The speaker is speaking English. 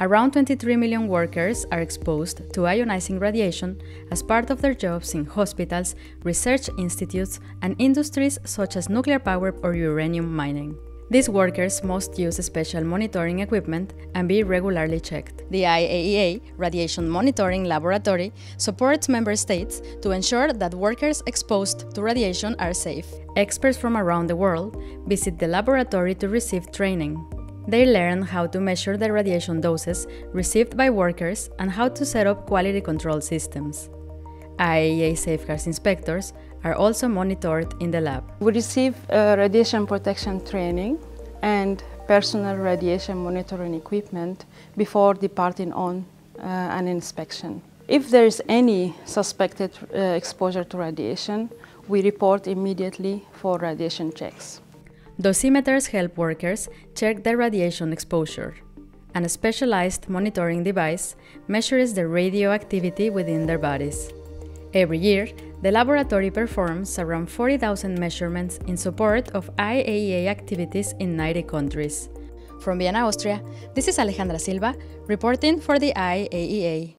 Around 23 million workers are exposed to ionizing radiation as part of their jobs in hospitals, research institutes, and industries such as nuclear power or uranium mining. These workers must use special monitoring equipment and be regularly checked. The IAEA Radiation Monitoring Laboratory supports member states to ensure that workers exposed to radiation are safe. Experts from around the world visit the laboratory to receive training. They learn how to measure the radiation doses received by workers and how to set up quality control systems. IAEA safeguards inspectors are also monitored in the lab. We receive uh, radiation protection training and personal radiation monitoring equipment before departing on uh, an inspection. If there is any suspected uh, exposure to radiation, we report immediately for radiation checks. Dosimeters help workers check their radiation exposure, and a specialized monitoring device measures the radioactivity within their bodies. Every year, the laboratory performs around 40,000 measurements in support of IAEA activities in 90 countries. From Vienna, Austria, this is Alejandra Silva reporting for the IAEA.